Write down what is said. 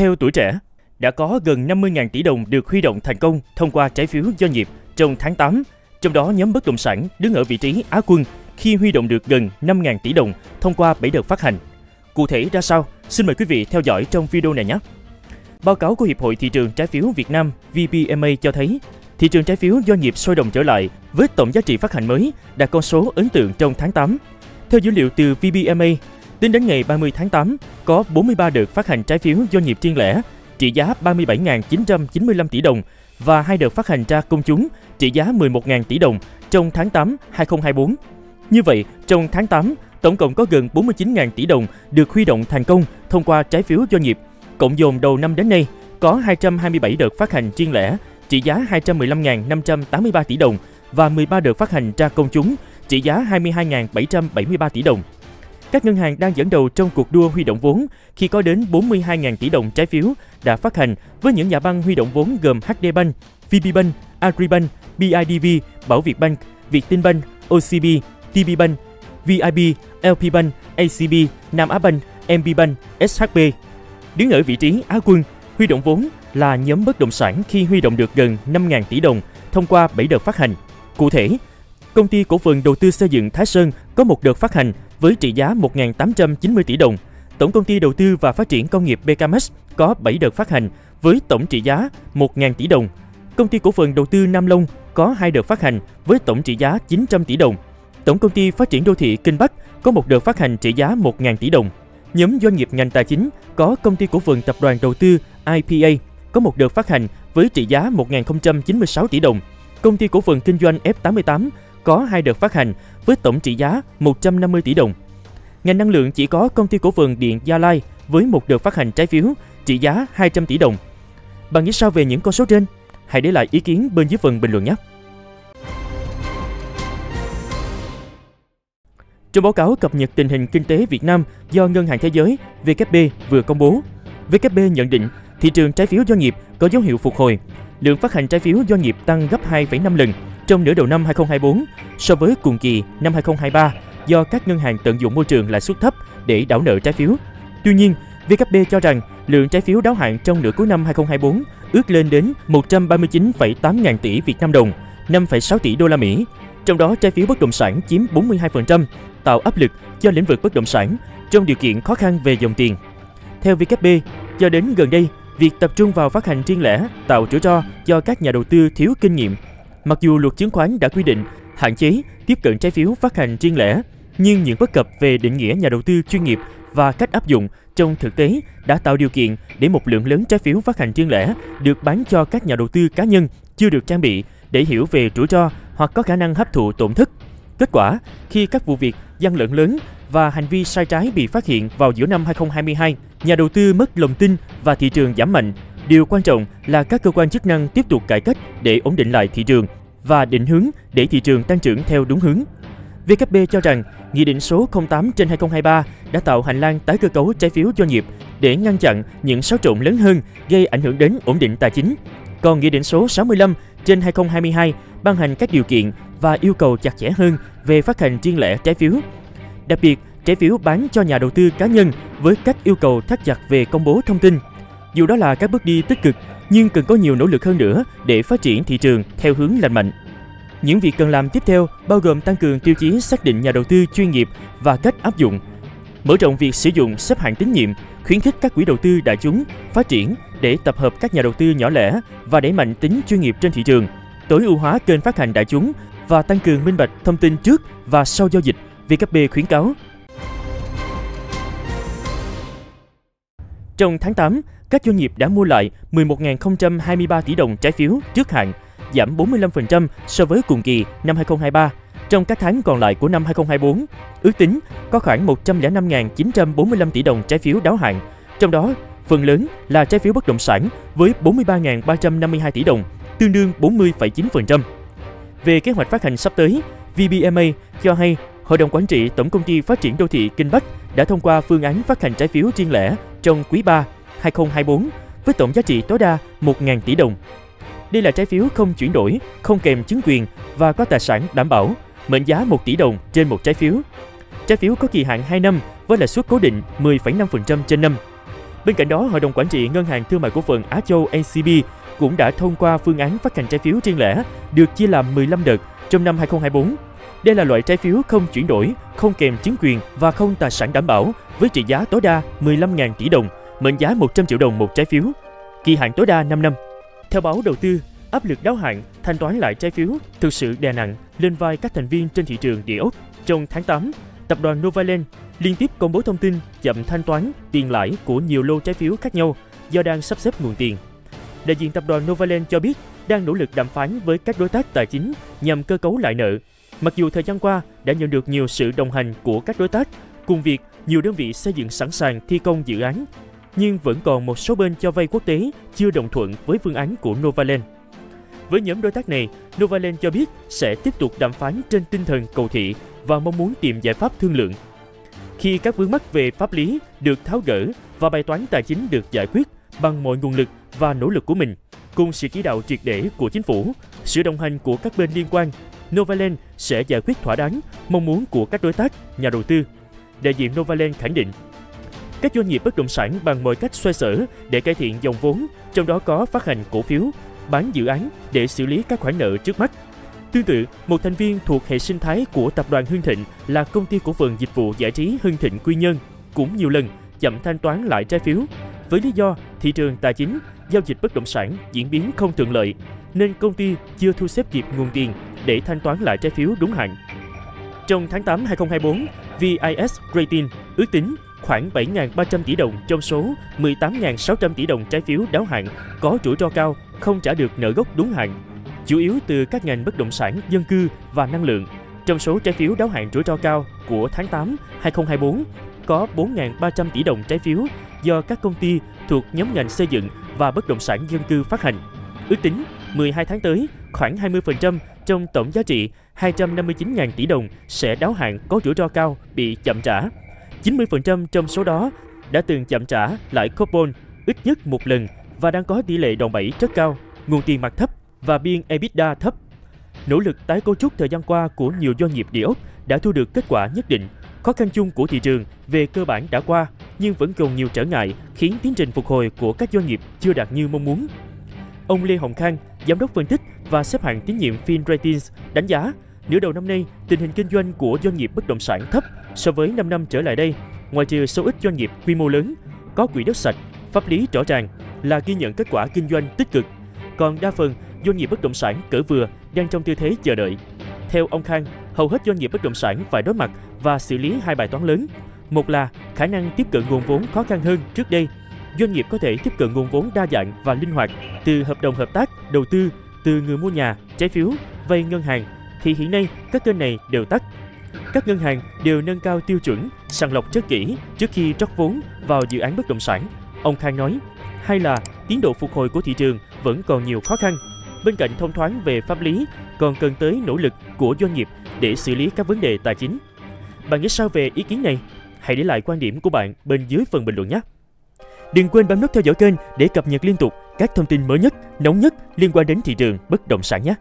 Theo tuổi trẻ, đã có gần 50.000 tỷ đồng được huy động thành công thông qua trái phiếu doanh nghiệp trong tháng 8, trong đó nhóm bất động sản đứng ở vị trí Á quân khi huy động được gần 5.000 tỷ đồng thông qua 7 đợt phát hành. Cụ thể ra sao? Xin mời quý vị theo dõi trong video này nhé. Báo cáo của Hiệp hội Thị trường Trái phiếu Việt Nam VPMA cho thấy, thị trường trái phiếu doanh nghiệp sôi động trở lại với tổng giá trị phát hành mới đạt con số ấn tượng trong tháng 8. Theo dữ liệu từ VPMA, tính đến ngày 30 tháng 8, có 43 đợt phát hành trái phiếu doanh nghiệp riêng lẻ trị giá 37.995 tỷ đồng và hai đợt phát hành ra công chúng trị giá 11.000 tỷ đồng trong tháng 8 2024. Như vậy, trong tháng 8, tổng cộng có gần 49.000 tỷ đồng được huy động thành công thông qua trái phiếu doanh nghiệp. Cộng dồn đầu năm đến nay, có 227 đợt phát hành riêng lẻ trị giá 215.583 tỷ đồng và 13 đợt phát hành ra công chúng trị giá 22.773 tỷ đồng. Các ngân hàng đang dẫn đầu trong cuộc đua huy động vốn khi có đến 42.000 tỷ đồng trái phiếu đã phát hành với những nhà băng huy động vốn gồm HD Bank, VPBank, Agribank, BIDV, Bảo Việt Bank, Vietinbank, OCB, TPBank, VIB, LPBank, ACB, Nam Á Bank, MBBank, SHB. Đứng ở vị trí Á quân, huy động vốn là nhóm bất động sản khi huy động được gần 5.000 tỷ đồng thông qua 7 đợt phát hành. Cụ thể, công ty cổ phần đầu tư xây dựng Thái Sơn có một đợt phát hành với trị giá 1.890 tỷ đồng. Tổng công ty đầu tư và phát triển công nghiệp BKMX có 7 đợt phát hành với tổng trị giá 1.000 tỷ đồng. Công ty cổ phần đầu tư Nam Long có 2 đợt phát hành với tổng trị giá 900 tỷ đồng. Tổng công ty phát triển đô thị Kinh Bắc có một đợt phát hành trị giá 1.000 tỷ đồng. Nhóm doanh nghiệp ngành tài chính có công ty cổ phần tập đoàn đầu tư IPA có một đợt phát hành với trị giá 1.096 tỷ đồng. Công ty cổ phần kinh doanh F88 có hai đợt phát hành với tổng trị giá 150 tỷ đồng. Ngành năng lượng chỉ có công ty cổ phần điện Gia Lai với một đợt phát hành trái phiếu trị giá 200 tỷ đồng. Bạn nghĩ sao về những con số trên? Hãy để lại ý kiến bên dưới phần bình luận nhé. Trong báo cáo cập nhật tình hình kinh tế Việt Nam do Ngân hàng Thế giới VKB vừa công bố, VKB nhận định thị trường trái phiếu doanh nghiệp có dấu hiệu phục hồi. Lượng phát hành trái phiếu doanh nghiệp tăng gấp 2,5 lần trong nửa đầu năm 2024 so với cùng kỳ năm 2023 do các ngân hàng tận dụng môi trường lãi suất thấp để đảo nợ trái phiếu. Tuy nhiên, VKB cho rằng lượng trái phiếu đáo hạn trong nửa cuối năm 2024 ước lên đến 139,8 ngàn tỷ Việt Nam đồng, 5,6 tỷ đô la Mỹ. Trong đó trái phiếu bất động sản chiếm 42%, tạo áp lực cho lĩnh vực bất động sản trong điều kiện khó khăn về dòng tiền. Theo VKB, cho đến gần đây, việc tập trung vào phát hành riêng lẻ tạo rủi ro cho các nhà đầu tư thiếu kinh nghiệm Mặc dù luật chứng khoán đã quy định hạn chế tiếp cận trái phiếu phát hành riêng lẻ, nhưng những bất cập về định nghĩa nhà đầu tư chuyên nghiệp và cách áp dụng trong thực tế đã tạo điều kiện để một lượng lớn trái phiếu phát hành riêng lẻ được bán cho các nhà đầu tư cá nhân chưa được trang bị để hiểu về rủi ro hoặc có khả năng hấp thụ tổn thất. Kết quả, khi các vụ việc gian lận lớn và hành vi sai trái bị phát hiện vào giữa năm 2022, nhà đầu tư mất lòng tin và thị trường giảm mạnh, Điều quan trọng là các cơ quan chức năng tiếp tục cải cách để ổn định lại thị trường và định hướng để thị trường tăng trưởng theo đúng hướng. VKB cho rằng Nghị định số 08 trên 2023 đã tạo hành lang tái cơ cấu trái phiếu doanh nghiệp để ngăn chặn những xáo trộn lớn hơn gây ảnh hưởng đến ổn định tài chính. Còn Nghị định số 65 trên 2022 ban hành các điều kiện và yêu cầu chặt chẽ hơn về phát hành riêng lẻ trái phiếu. Đặc biệt, trái phiếu bán cho nhà đầu tư cá nhân với các yêu cầu thắt chặt về công bố thông tin, dù đó là các bước đi tích cực, nhưng cần có nhiều nỗ lực hơn nữa để phát triển thị trường theo hướng lành mạnh. Những việc cần làm tiếp theo bao gồm tăng cường tiêu chí xác định nhà đầu tư chuyên nghiệp và cách áp dụng, mở rộng việc sử dụng xếp hạng tín nhiệm, khuyến khích các quỹ đầu tư đại chúng phát triển để tập hợp các nhà đầu tư nhỏ lẻ và đẩy mạnh tính chuyên nghiệp trên thị trường, tối ưu hóa kênh phát hành đại chúng và tăng cường minh bạch thông tin trước và sau giao dịch, VKB khuyến cáo. Trong tháng 8, các doanh nghiệp đã mua lại 11.023 tỷ đồng trái phiếu trước hạn, giảm 45% so với cùng kỳ năm 2023. Trong các tháng còn lại của năm 2024, ước tính có khoảng 105.945 tỷ đồng trái phiếu đáo hạn, trong đó phần lớn là trái phiếu bất động sản với 43.352 tỷ đồng, tương đương 40,9%. Về kế hoạch phát hành sắp tới, VBMA cho hay Hội đồng Quản trị Tổng Công ty Phát triển Đô thị Kinh Bắc đã thông qua phương án phát hành trái phiếu riêng lẻ trong quý 3 2024 với tổng giá trị tối đa 1.000 tỷ đồng. Đây là trái phiếu không chuyển đổi, không kèm chứng quyền và có tài sản đảm bảo, mệnh giá 1 tỷ đồng trên một trái phiếu. Trái phiếu có kỳ hạn 2 năm với lãi suất cố định 10,5% trên năm. Bên cạnh đó, Hội đồng Quản trị Ngân hàng Thương mại Cổ phần Á Châu ACB cũng đã thông qua phương án phát hành trái phiếu riêng lẻ được chia làm 15 đợt trong năm 2024. Đây là loại trái phiếu không chuyển đổi, không kèm chứng quyền và không tài sản đảm bảo với trị giá tối đa 15.000 tỷ đồng, mệnh giá 100 triệu đồng một trái phiếu, kỳ hạn tối đa 5 năm. Theo báo đầu tư, áp lực đáo hạn, thanh toán lại trái phiếu thực sự đè nặng lên vai các thành viên trên thị trường địa ốc. Trong tháng 8, tập đoàn Novaland liên tiếp công bố thông tin chậm thanh toán tiền lãi của nhiều lô trái phiếu khác nhau do đang sắp xếp nguồn tiền. Đại diện tập đoàn Novaland cho biết đang nỗ lực đàm phán với các đối tác tài chính nhằm cơ cấu lại nợ. Mặc dù thời gian qua đã nhận được nhiều sự đồng hành của các đối tác, cùng việc nhiều đơn vị xây dựng sẵn sàng thi công dự án, nhưng vẫn còn một số bên cho vay quốc tế chưa đồng thuận với phương án của Novaland. Với nhóm đối tác này, Novaland cho biết sẽ tiếp tục đàm phán trên tinh thần cầu thị và mong muốn tìm giải pháp thương lượng. Khi các vướng mắc về pháp lý được tháo gỡ và bài toán tài chính được giải quyết bằng mọi nguồn lực và nỗ lực của mình, cùng sự chỉ đạo triệt để của chính phủ, sự đồng hành của các bên liên quan, Novaland sẽ giải quyết thỏa đáng mong muốn của các đối tác, nhà đầu tư. Đại diện Novaland khẳng định, các doanh nghiệp bất động sản bằng mọi cách xoay sở để cải thiện dòng vốn, trong đó có phát hành cổ phiếu, bán dự án để xử lý các khoản nợ trước mắt. Tương tự, một thành viên thuộc hệ sinh thái của tập đoàn Hưng Thịnh là công ty cổ phần dịch vụ giải trí Hưng Thịnh Quy Nhơn cũng nhiều lần chậm thanh toán lại trái phiếu với lý do thị trường tài chính, giao dịch bất động sản diễn biến không thuận lợi nên công ty chưa thu xếp kịp nguồn tiền để thanh toán lại trái phiếu đúng hạn. Trong tháng 8 2024, VIS Rating ước tính khoảng 7.300 tỷ đồng trong số 18.600 tỷ đồng trái phiếu đáo hạn có rủi ro cao không trả được nợ gốc đúng hạn, chủ yếu từ các ngành bất động sản, dân cư và năng lượng. Trong số trái phiếu đáo hạn rủi ro cao của tháng 8 2024, có 4.300 tỷ đồng trái phiếu do các công ty thuộc nhóm ngành xây dựng và bất động sản dân cư phát hành. Ước tính 12 tháng tới, khoảng 20% trong tổng giá trị 259.000 tỷ đồng sẽ đáo hạn có rủi ro cao bị chậm trả. 90% trong số đó đã từng chậm trả lãi coupon ít nhất một lần và đang có tỷ lệ đòn bẩy rất cao, nguồn tiền mặt thấp và biên EBITDA thấp. Nỗ lực tái cấu trúc thời gian qua của nhiều doanh nghiệp địa ốc đã thu được kết quả nhất định. Khó khăn chung của thị trường về cơ bản đã qua, nhưng vẫn còn nhiều trở ngại khiến tiến trình phục hồi của các doanh nghiệp chưa đạt như mong muốn. Ông Lê Hồng Khang, giám đốc phân tích và xếp hạng tín nhiệm FinRatings đánh giá nửa đầu năm nay tình hình kinh doanh của doanh nghiệp bất động sản thấp so với 5 năm trở lại đây, ngoài trừ số ít doanh nghiệp quy mô lớn có quỹ đất sạch, pháp lý rõ ràng là ghi nhận kết quả kinh doanh tích cực. Còn đa phần doanh nghiệp bất động sản cỡ vừa đang trong tư thế chờ đợi. Theo ông Khang, hầu hết doanh nghiệp bất động sản phải đối mặt và xử lý hai bài toán lớn. Một là khả năng tiếp cận nguồn vốn khó khăn hơn trước đây. Doanh nghiệp có thể tiếp cận nguồn vốn đa dạng và linh hoạt từ hợp đồng hợp tác, đầu tư, từ người mua nhà, trái phiếu, vay ngân hàng thì hiện nay các kênh này đều tắt. Các ngân hàng đều nâng cao tiêu chuẩn, sàng lọc rất kỹ trước khi rót vốn vào dự án bất động sản. Ông Khang nói, hay là tiến độ phục hồi của thị trường vẫn còn nhiều khó khăn. Bên cạnh thông thoáng về pháp lý, còn cần tới nỗ lực của doanh nghiệp để xử lý các vấn đề tài chính. Bạn nghĩ sao về ý kiến này? Hãy để lại quan điểm của bạn bên dưới phần bình luận nhé. Đừng quên bấm nút theo dõi kênh để cập nhật liên tục các thông tin mới nhất, nóng nhất liên quan đến thị trường bất động sản nhé.